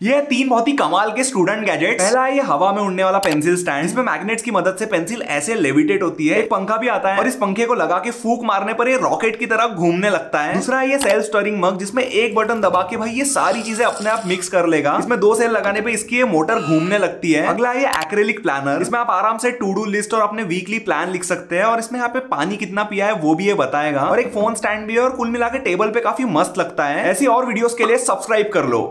ये तीन बहुत ही कमाल के स्टूडेंट गैजेट पहला ये हवा में उड़ने वाला पेंसिल स्टैंड इसमें मैग्नेट्स की मदद से पेंसिल ऐसे लेविटेट होती है। एक पंखा भी आता है और इस पंखे को लगा के फूक मारने पर ये रॉकेट की तरह घूमने लगता है। दूसरा ये सेल्फ स्टोरिंग मग जिसमें एक बटन दबा के भाई ये सारी चीज़ें अपने आप मिक्स कर लेगा। इसमें दो सेल लगाने पर इसकी ये मोटर घूमने लगती है। अगला है ये एक्रेलिक प्लानर इसमें आप आराम से टू डू लिस्ट और अपने वीकली प्लान लिख सकते हैं और इसमें यहाँ पे पानी कितना पिया है वो भी ये बताएगा। और एक फ़ोन स्टैंड भी है और कुल मिला के टेबल पे काफ़ी मस्त लगता है। ऐसी और वीडियोस के लिए सब्सक्राइब कर लो।